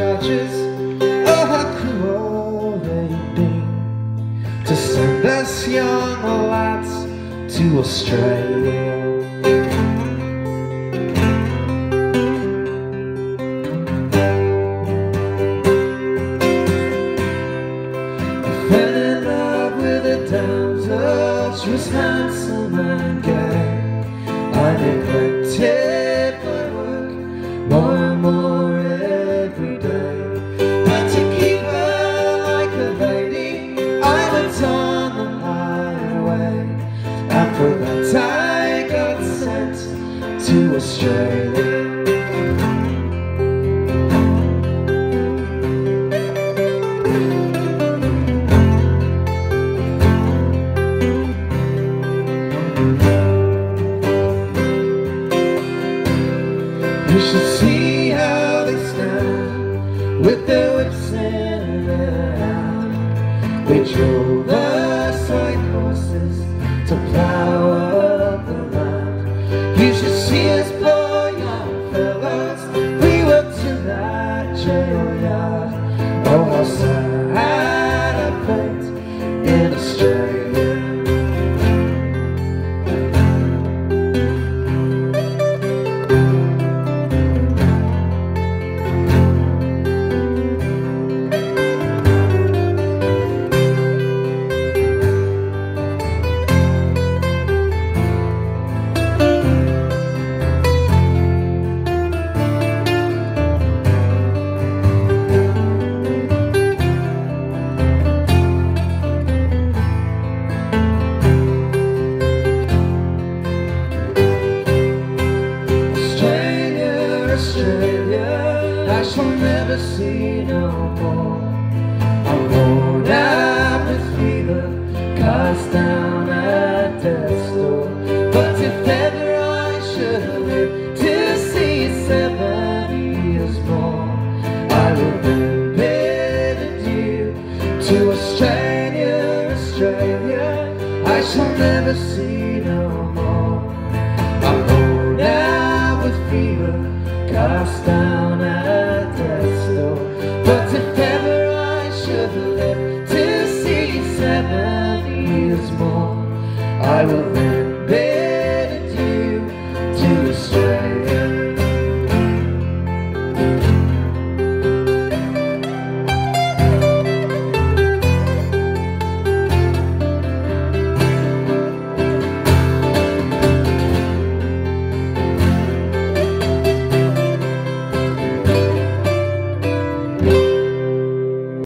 judges. Oh, how cruel they've been to send us young lads to Australia. fell in love with a damsel, she was handsome and gay. I neglected my work for that I got sent to Australia. You should see how they stand with their whips in their hand. They drove to Australia, I shall never see no more. I'm worn out with fever, cast down at death's door. But if ever I should live to see seven years more, I will bid adieu to Australia, Australia. I shall never see no more. Cast down at death's door. But if ever I should live to see seven years more, I will then